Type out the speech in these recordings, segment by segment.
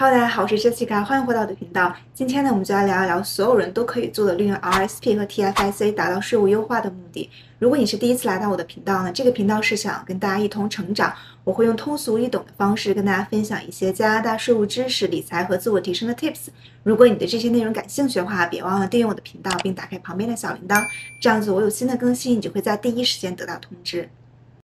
Hello，大家好，我是 Jessica，欢迎回到我的频道。今天呢，我们就来聊一聊所有人都可以做的利用 RSP 和 TFIC 达到税务优化的目的。如果你是第一次来到我的频道呢，这个频道是想跟大家一同成长，我会用通俗易懂的方式跟大家分享一些加拿大税务知识、理财和自我提升的 Tips。如果你对这些内容感兴趣的话，别忘了订阅我的频道，并打开旁边的小铃铛，这样子我有新的更新，你就会在第一时间得到通知。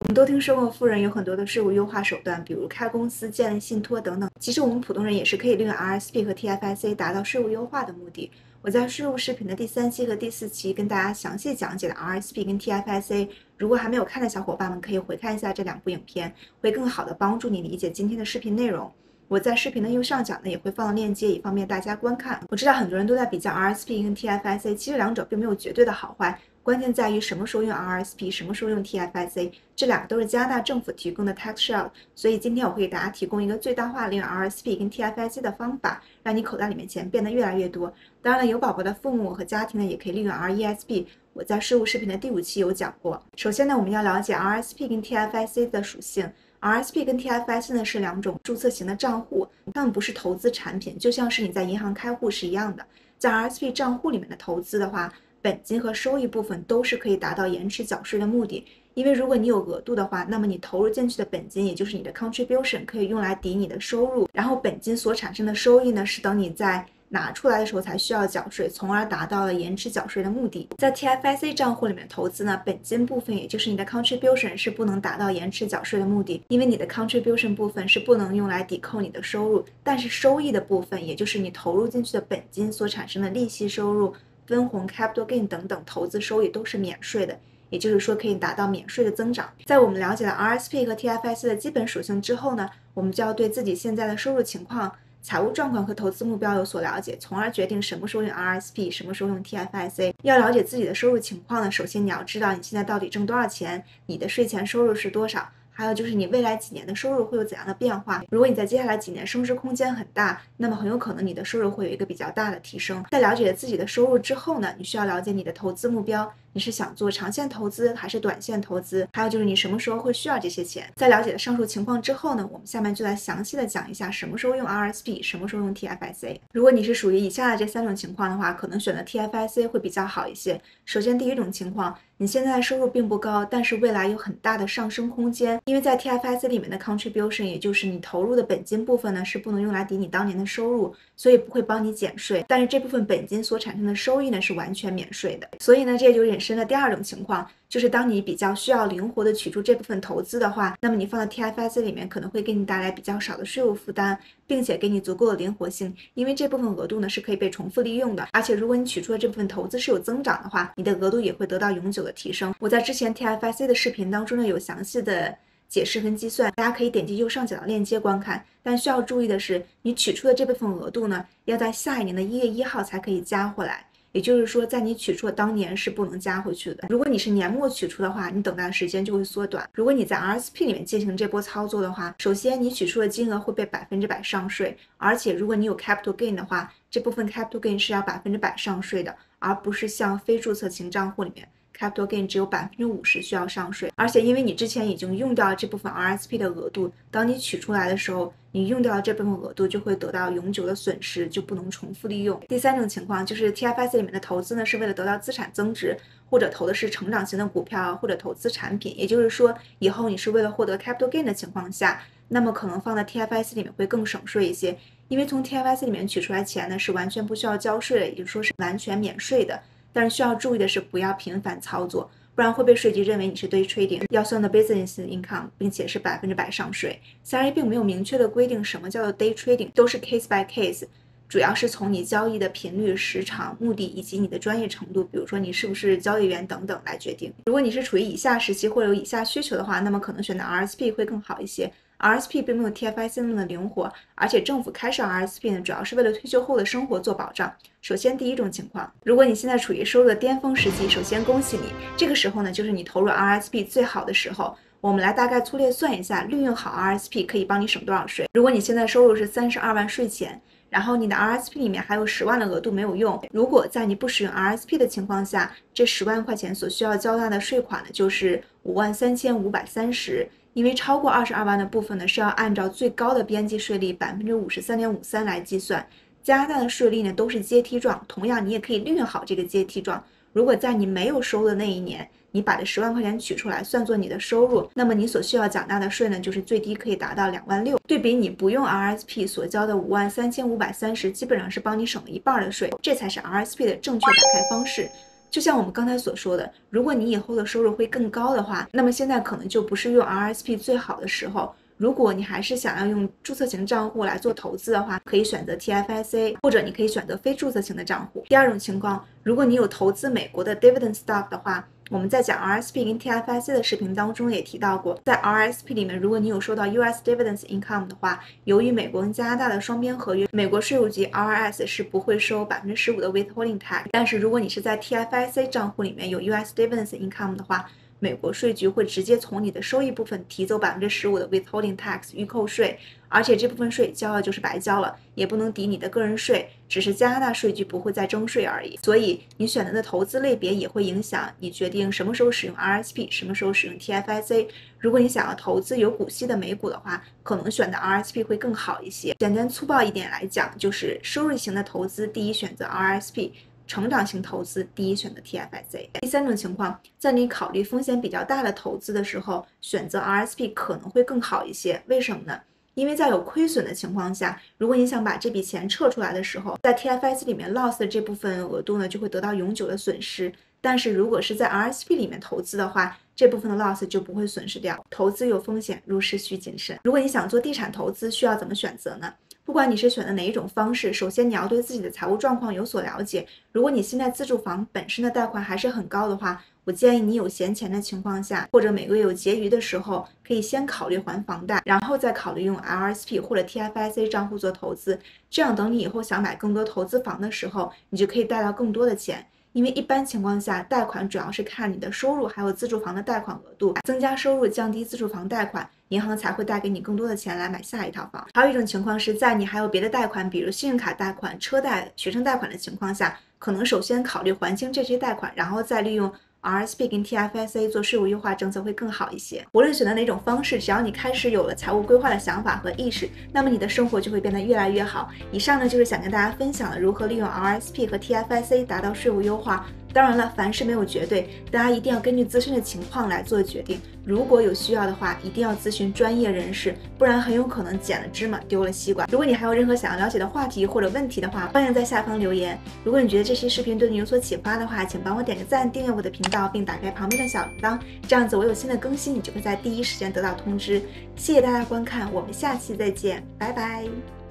我们都听说过富人有很多的税务优化手段，比如开公司、建立信托等等。其实我们普通人也是可以利用 RSP 和 TFIC 达到税务优化的目的。我在税务视频的第三期和第四期跟大家详细讲解了 RSP 跟 TFIC。如果还没有看的小伙伴们，可以回看一下这两部影片，会更好的帮助你理解今天的视频内容。我在视频的右上角呢也会放链接，以方便大家观看。我知道很多人都在比较 RSP 跟 TFIC，其实两者并没有绝对的好坏。关键在于什么时候用 RSP，什么时候用 TFIC，这两个都是加拿大政府提供的 tax shelter，所以今天我会给大家提供一个最大化利用 RSP 跟 TFIC 的方法，让你口袋里面钱变得越来越多。当然了，有宝宝的父母和家庭呢，也可以利用 RESP，我在税务视频的第五期有讲过。首先呢，我们要了解 RSP 跟 TFIC 的属性。RSP 跟 TFIC 呢是两种注册型的账户，它们不是投资产品，就像是你在银行开户是一样的。在 RSP 账户里面的投资的话，本金和收益部分都是可以达到延迟缴税的目的，因为如果你有额度的话，那么你投入进去的本金，也就是你的 contribution，可以用来抵你的收入，然后本金所产生的收益呢，是等你在拿出来的时候才需要缴税，从而达到了延迟缴税的目的。在 TFIC 账户里面投资呢，本金部分也就是你的 contribution 是不能达到延迟缴税的目的，因为你的 contribution 部分是不能用来抵扣你的收入，但是收益的部分，也就是你投入进去的本金所产生的利息收入。分红、capital gain 等等投资收益都是免税的，也就是说可以达到免税的增长。在我们了解了 RSP 和 TFIC 的基本属性之后呢，我们就要对自己现在的收入情况、财务状况和投资目标有所了解，从而决定什么时候用 RSP，什么时候用 TFIC。要了解自己的收入情况呢，首先你要知道你现在到底挣多少钱，你的税前收入是多少。还有就是你未来几年的收入会有怎样的变化？如果你在接下来几年升值空间很大，那么很有可能你的收入会有一个比较大的提升。在了解自己的收入之后呢，你需要了解你的投资目标。你是想做长线投资还是短线投资？还有就是你什么时候会需要这些钱？在了解了上述情况之后呢，我们下面就来详细的讲一下什么时候用 RSP，什么时候用 TFIC。如果你是属于以下的这三种情况的话，可能选择 TFIC 会比较好一些。首先，第一种情况，你现在的收入并不高，但是未来有很大的上升空间，因为在 TFIC 里面的 contribution，也就是你投入的本金部分呢，是不能用来抵你当年的收入，所以不会帮你减税。但是这部分本金所产生的收益呢，是完全免税的。所以呢，这就有点。生的第二种情况就是，当你比较需要灵活的取出这部分投资的话，那么你放在 TFIC 里面可能会给你带来比较少的税务负担，并且给你足够的灵活性，因为这部分额度呢是可以被重复利用的。而且如果你取出的这部分投资是有增长的话，你的额度也会得到永久的提升。我在之前 TFIC 的视频当中呢有详细的解释和计算，大家可以点击右上角的链接观看。但需要注意的是，你取出的这部分额度呢，要在下一年的一月一号才可以加回来。也就是说，在你取出的当年是不能加回去的。如果你是年末取出的话，你等待的时间就会缩短。如果你在 RSP 里面进行这波操作的话，首先你取出的金额会被百分之百上税，而且如果你有 capital gain 的话，这部分 capital gain 是要百分之百上税的，而不是像非注册型账户里面。Capital gain 只有百分之五十需要上税，而且因为你之前已经用掉了这部分 RSP 的额度，当你取出来的时候，你用掉了这部分额度就会得到永久的损失，就不能重复利用。第三种情况就是 TFIC 里面的投资呢，是为了得到资产增值，或者投的是成长型的股票，或者投资产品。也就是说，以后你是为了获得 Capital gain 的情况下，那么可能放在 TFIC 里面会更省税一些，因为从 TFIC 里面取出来钱呢，是完全不需要交税的，也就说是完全免税的。但是需要注意的是，不要频繁操作，不然会被税局认为你是 day trading，要算的 business income，并且是百分之百上税。CRA 并没有明确的规定什么叫做 day trading，都是 case by case，主要是从你交易的频率、时长、目的以及你的专业程度，比如说你是不是交易员等等来决定。如果你是处于以下时期或者有以下需求的话，那么可能选择 RSP 会更好一些。RSP 并没有 TFIC 那么灵活，而且政府开设 RSP 呢，主要是为了退休后的生活做保障。首先，第一种情况，如果你现在处于收入的巅峰时期，首先恭喜你，这个时候呢，就是你投入 RSP 最好的时候。我们来大概粗略算一下，利用好 RSP 可以帮你省多少税。如果你现在收入是三十二万税前，然后你的 RSP 里面还有十万的额度没有用，如果在你不使用 RSP 的情况下，这十万块钱所需要交纳的税款呢，就是五万三千五百三十。因为超过二十二万的部分呢是要按照最高的边际税率百分之五十三点五三来计算。加拿大的税率呢都是阶梯状，同样你也可以利用好这个阶梯状。如果在你没有收入的那一年，你把这十万块钱取出来算作你的收入，那么你所需要缴纳的税呢，就是最低可以达到两万六。对比你不用 RSP 所交的五万三千五百三十，基本上是帮你省了一半的税。这才是 RSP 的正确打开方式。就像我们刚才所说的，如果你以后的收入会更高的话，那么现在可能就不是用 RSP 最好的时候。如果你还是想要用注册型账户来做投资的话，可以选择 TFSA，或者你可以选择非注册型的账户。第二种情况，如果你有投资美国的 dividend stock 的话，我们在讲 RSP 跟 TFIC 的视频当中也提到过，在 RSP 里面，如果你有收到 US dividends income 的话，由于美国跟加拿大的双边合约，美国税务局 RRS 是不会收百分之十五的 withholding tax。但是如果你是在 TFIC 账户里面有 US dividends income 的话，美国税局会直接从你的收益部分提走百分之十五的 withholding tax 预扣税，而且这部分税交了就是白交了，也不能抵你的个人税，只是加拿大税局不会再征税而已。所以你选择的投资类别也会影响你决定什么时候使用 RSP，什么时候使用 TFSA。如果你想要投资有股息的美股的话，可能选择 RSP 会更好一些。简单粗暴一点来讲，就是收入型的投资，第一选择 RSP。成长型投资，第一选择 TFSA。第三种情况，在你考虑风险比较大的投资的时候，选择 RSP 可能会更好一些。为什么呢？因为在有亏损的情况下，如果你想把这笔钱撤出来的时候，在 TFSA 里面 loss 的这部分额度呢，就会得到永久的损失。但是如果是在 RSP 里面投资的话，这部分的 loss 就不会损失掉。投资有风险，入市需谨慎。如果你想做地产投资，需要怎么选择呢？不管你是选择哪一种方式，首先你要对自己的财务状况有所了解。如果你现在自住房本身的贷款还是很高的话，我建议你有闲钱的情况下，或者每个月有结余的时候，可以先考虑还房贷，然后再考虑用 LSP 或者 TFSA 账户做投资。这样等你以后想买更多投资房的时候，你就可以贷到更多的钱。因为一般情况下，贷款主要是看你的收入还有自住房的贷款额度，增加收入，降低自住房贷款，银行才会贷给你更多的钱来买下一套房。还有一种情况是在你还有别的贷款，比如信用卡贷款、车贷、学生贷款的情况下，可能首先考虑还清这些贷款，然后再利用。RSP 跟 TFSA 做税务优化政策会更好一些。无论选择哪种方式，只要你开始有了财务规划的想法和意识，那么你的生活就会变得越来越好。以上呢就是想跟大家分享的如何利用 RSP 和 TFSA 达到税务优化。当然了，凡事没有绝对，大家一定要根据自身的情况来做决定。如果有需要的话，一定要咨询专业人士，不然很有可能捡了芝麻丢了西瓜。如果你还有任何想要了解的话题或者问题的话，欢迎在下方留言。如果你觉得这期视频对你有所启发的话，请帮我点个赞，订阅我的频道，并打开旁边的小铃铛，这样子我有新的更新，你就会在第一时间得到通知。谢谢大家观看，我们下期再见，拜拜。